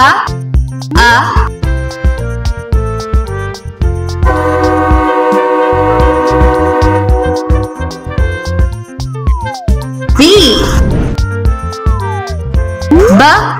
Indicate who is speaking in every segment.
Speaker 1: A, A. B, B.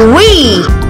Speaker 1: We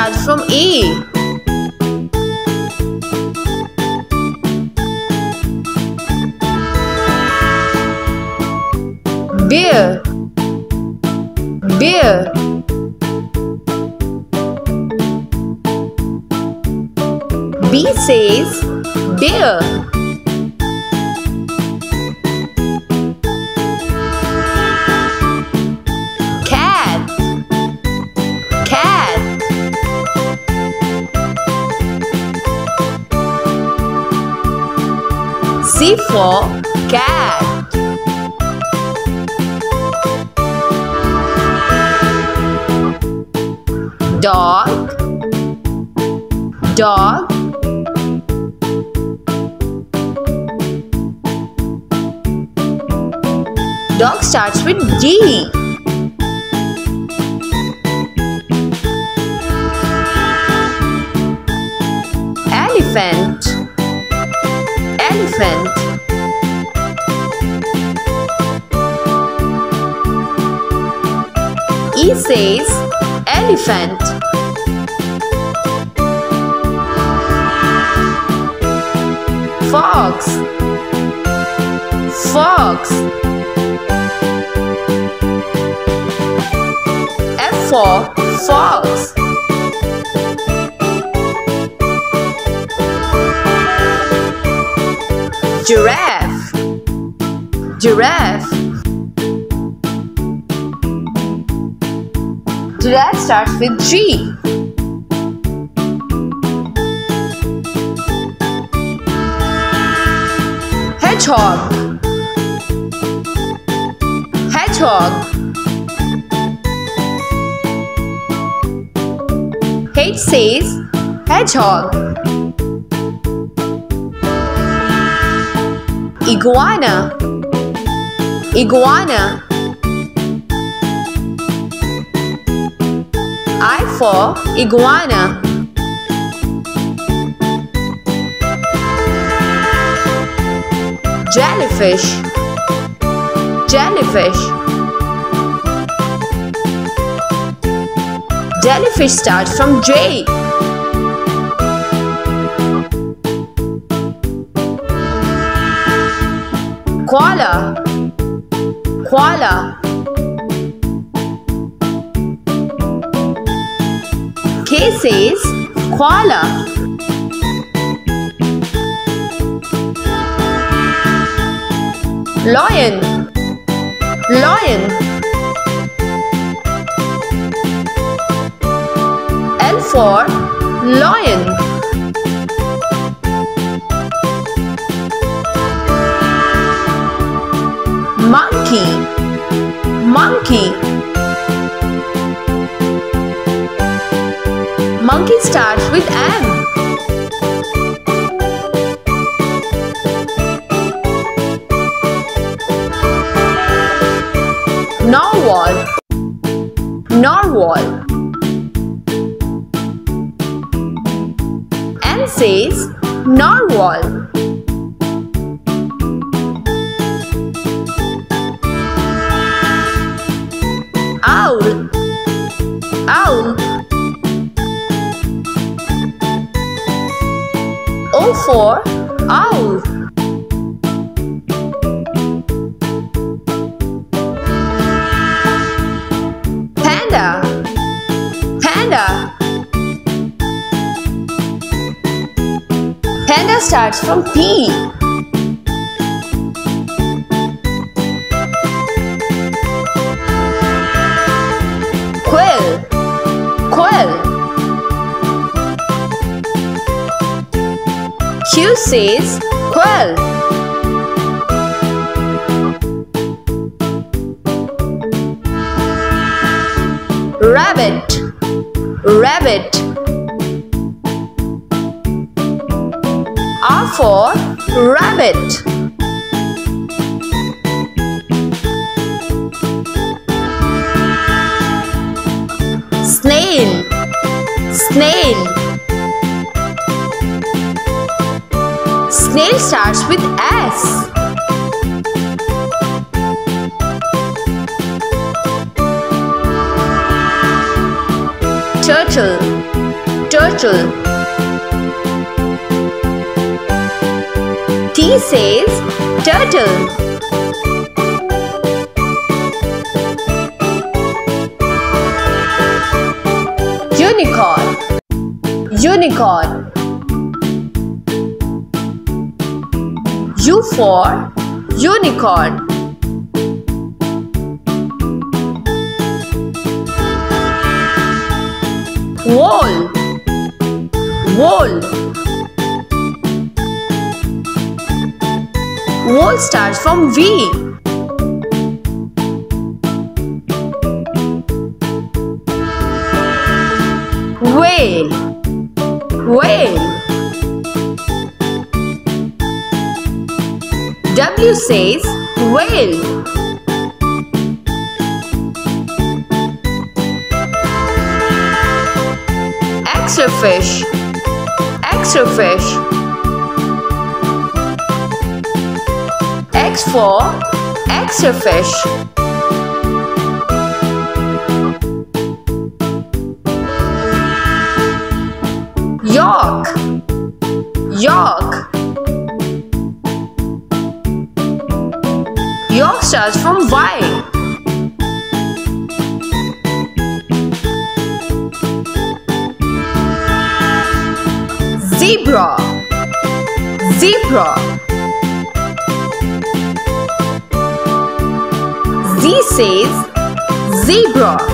Speaker 1: starts from A bear bear B says bear for cat. Dog. Dog. Dog starts with D says elephant. Fox. Fox. F for fox. Giraffe. Giraffe giraffe starts with G. Hedgehog. Hedgehog. H says hedgehog. Iguana. Iguana for iguana. Jellyfish. Jellyfish. Jellyfish starts from J. Koala. Koala K says koala lion. Lion. L for lion. Monkey. Monkey monkey starts with M. Narwhal. Narwhal. N says narwhal For owl panda. Panda. Panda starts from P Q says quill rabbit. Rabbit. R for rabbit. Snail. Snail Snail starts with S. Turtle, turtle. T says turtle. Unicorn, unicorn. U for unicorn. Wall wall wall starts from V. Whale. Whale W says whale X-ray fish X-ray fish X for X-ray fish says zebra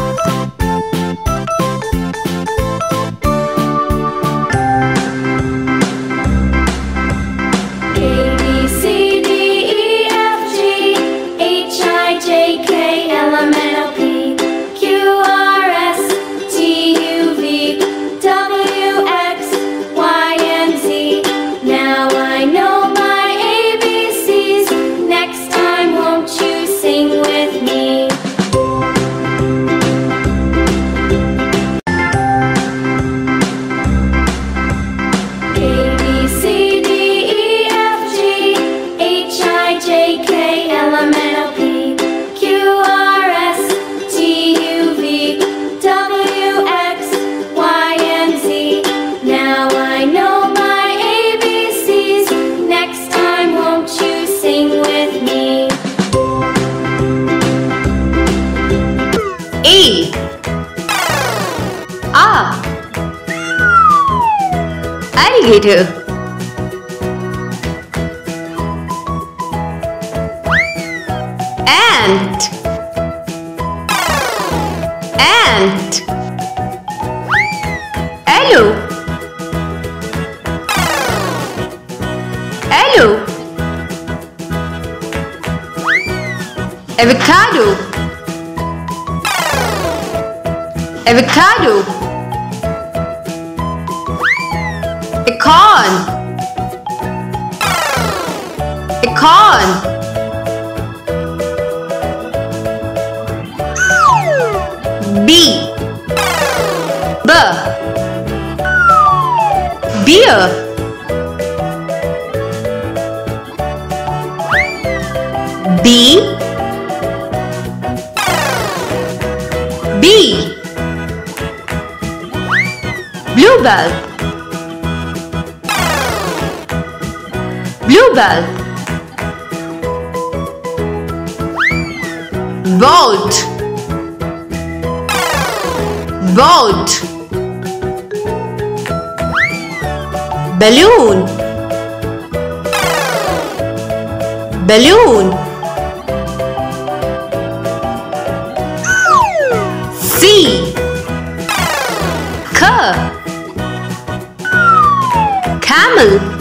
Speaker 1: Alligator Ant Ant Hello. Hello. Avocado. Avocado acorn acorn B. B. Beer. B B Boat. Boat. Balloon. Balloon. C Cur camel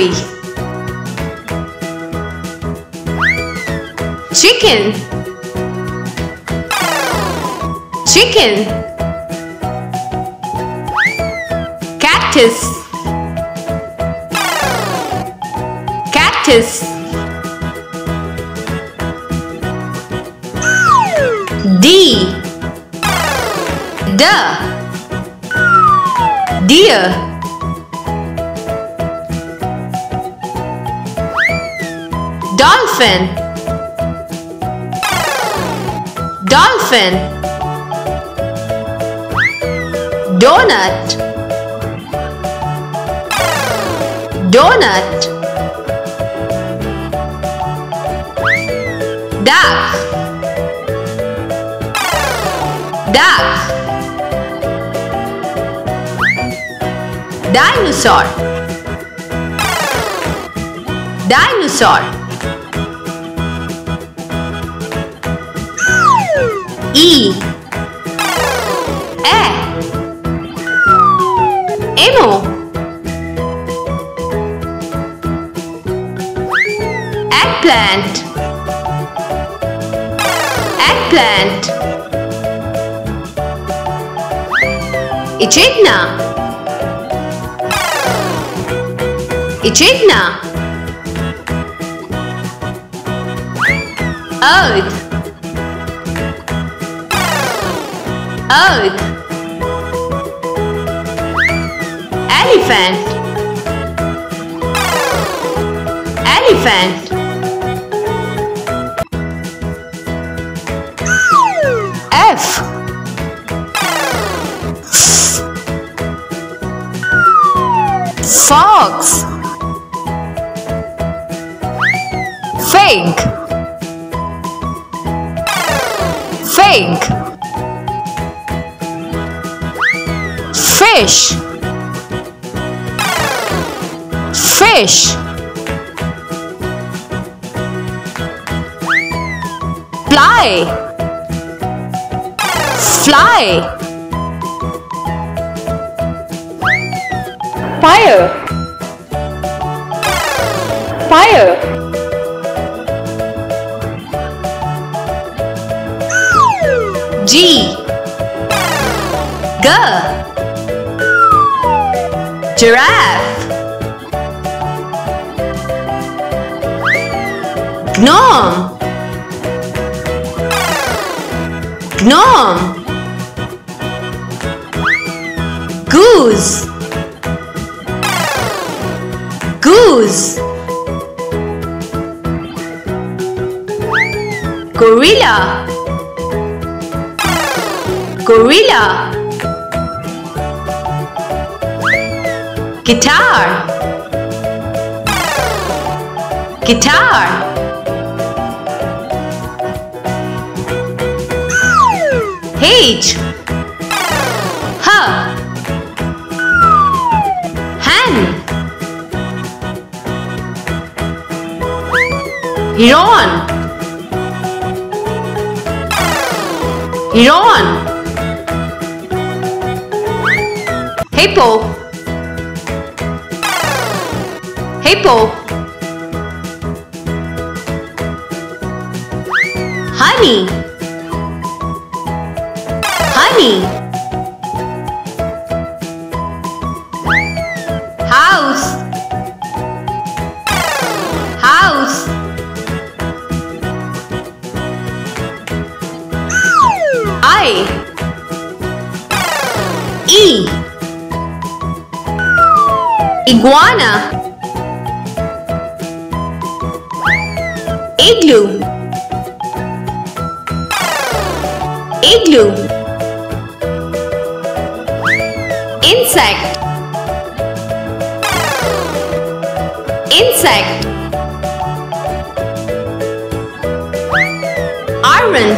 Speaker 1: cherry chicken. Chicken. Cactus. Cactus. D. Duh. Deer Dolphin. Dolphin. Donut. Donut. Duck. Duck. Dinosaur. Dinosaur E. E. Emu. Eggplant. Eggplant. Echidna. Echidna. Earth Earth Elephant. Elephant. F. Fox Fig Fig Fish. Fish. Fly. Fly.
Speaker 2: Fire. Fire.
Speaker 1: G. G Giraffe. Gnome. Gnome. Goose. Goose. Gorilla. Gorilla Guitar. Guitar. H. H. Hen Heron Heron Hippo Hippo Honey. Honey. House. House. I. E. Iguana Igloo. Igloo. Insect. Insect. Iron.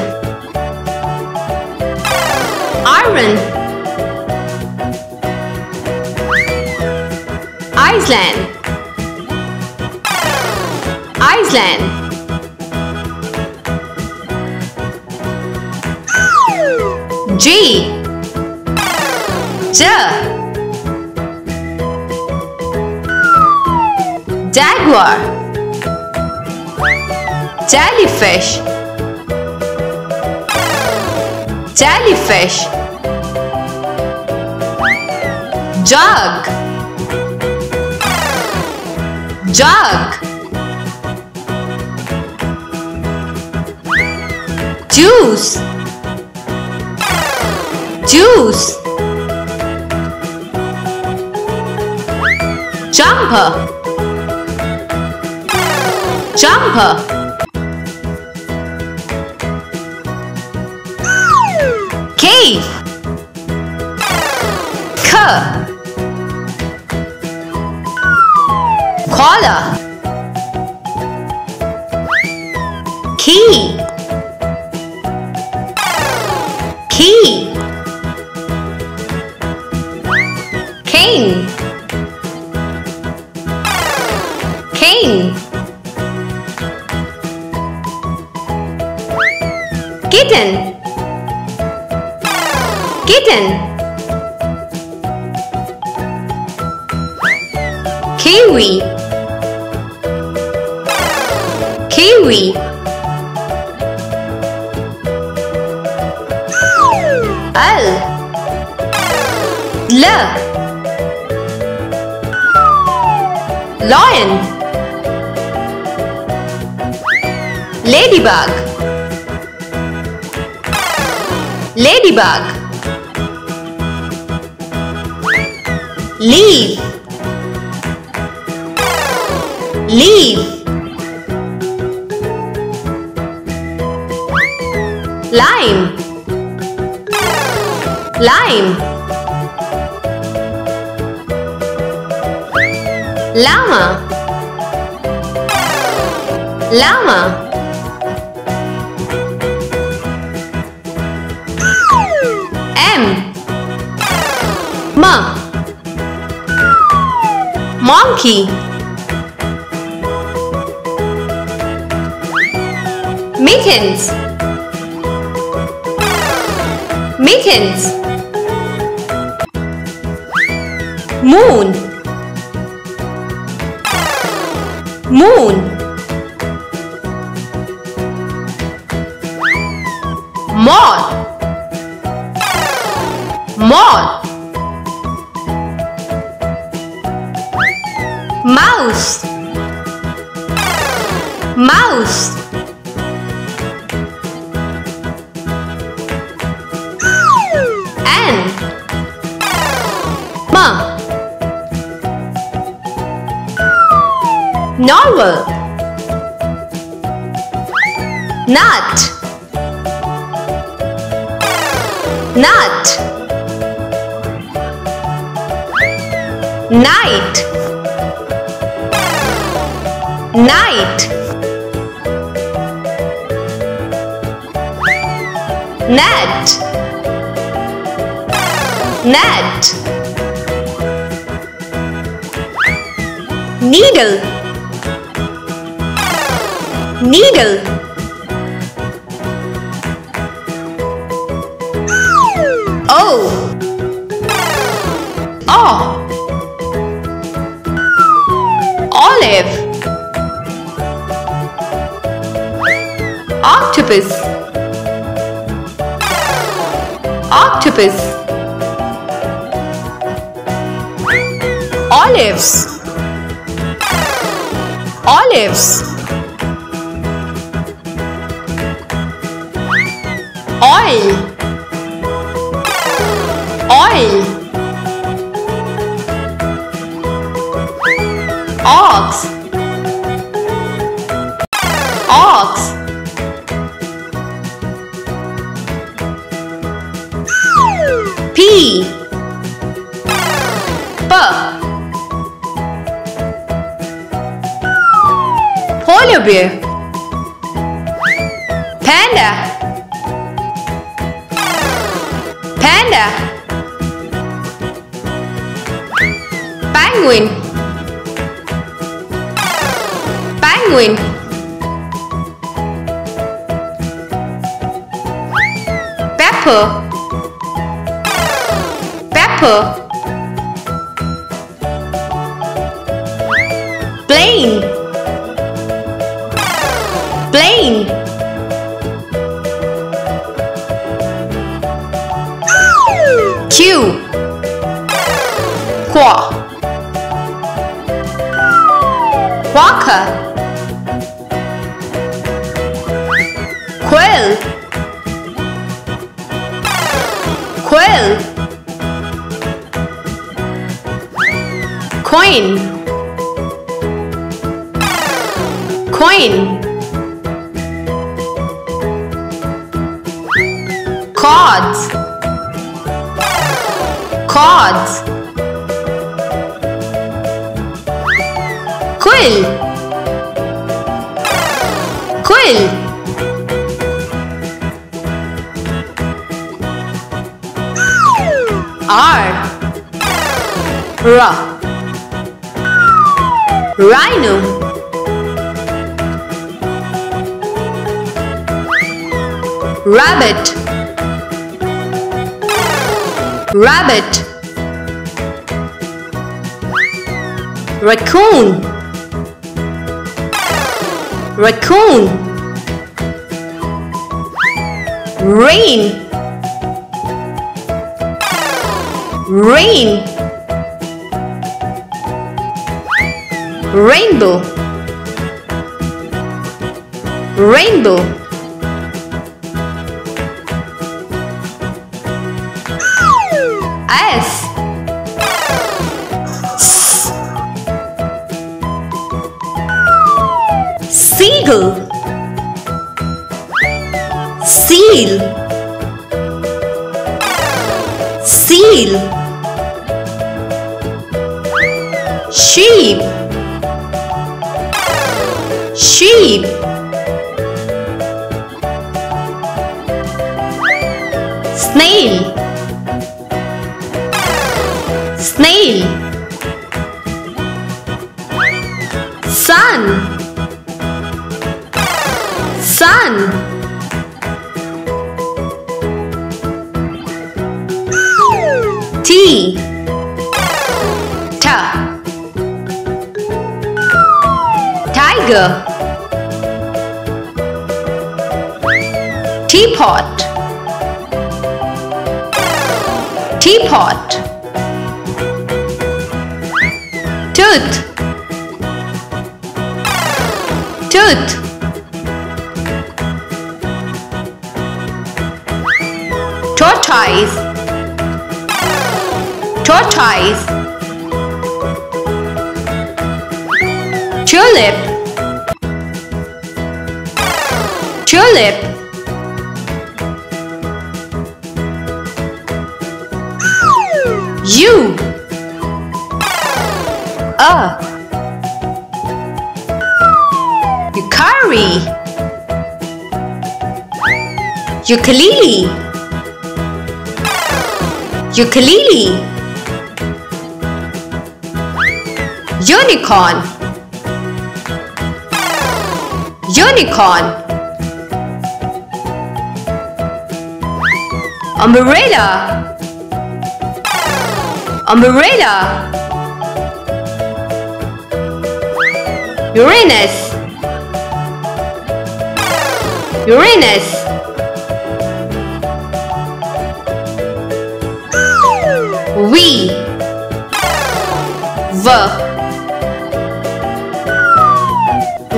Speaker 1: Iron. Iceland. Iceland G. J. Jaguar. Jellyfish. Jellyfish. Jug. Jug. Juice Juice. Jumper. Jumper. Cave. C collar key key Lime. Llama. Llama. M. M. Monkey. Mittens. Mittens Moon Novel. Nut. Nut. Night. Night. Net. Net. Needle Needle. O. O. Olive. Octopus. Octopus. Olives. Olives Oil Squaw Quokka Quill Quill Coin Coin Cards. Cards. Quill. Quill. R. R. Rhino. Rabbit. Rabbit. Raccoon. Raccoon. Rain. Rain. Rainbow. Rainbow. T. Ta. Tiger. Teapot. Teapot. Tooth. Tooth. Tortoise. Tortoise. Tulip. Tulip. U. A. Yukari. Ukulele. Ukulele. Unicorn. Unicorn. Umbrella. Umbrella. Uranus. Uranus. We. V.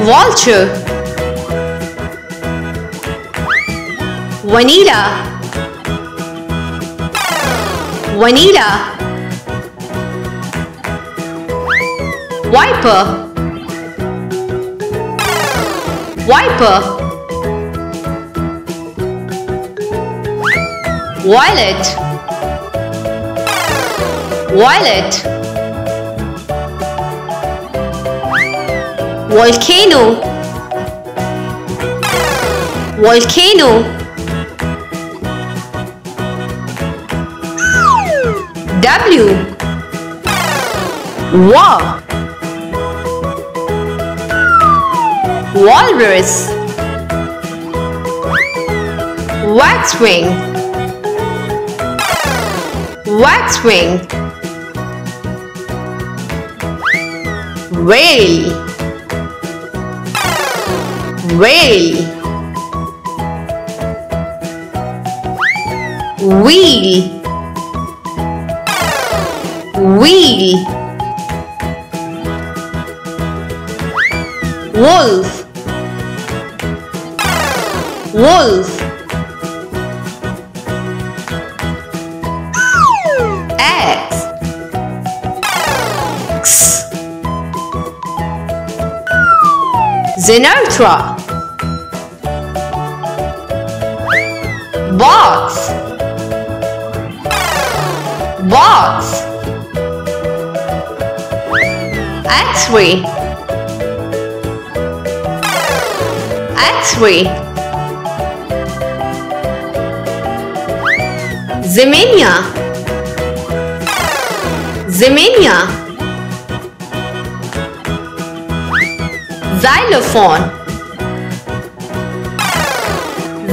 Speaker 1: Vulture. Vanilla. Vanilla. Wiper. Wiper. Violet. Violet. Volcano. Volcano. W. Wa. Walrus. Waxwing. Waxwing. Whale. Whale. Wheel. Wheel. Wolf. Wolf. X. Xenotra Box Box X-ray. X-ray. Ximenia. Ximenia Xylophone.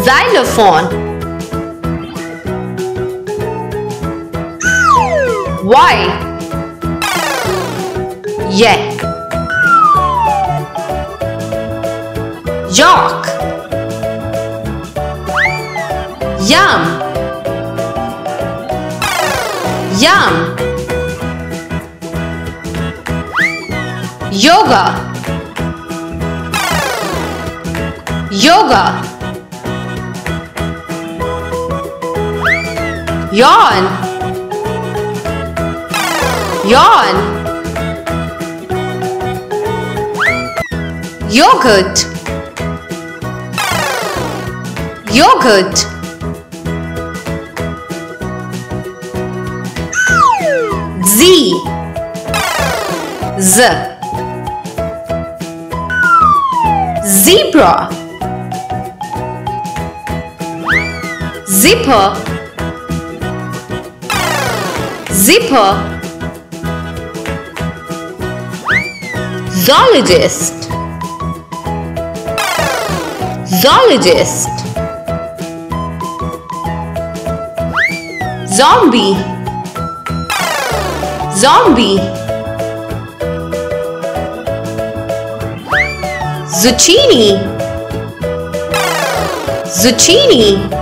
Speaker 1: Xylophone. Y. Yak. York Yum. Yum. Yoga Yoga. Yawn. Yawn. Yogurt. Yogurt. Z. Z. Zebra Zipper Zipper Zoologist. Zoologist. Zombie. Zombie. Zucchini. Zucchini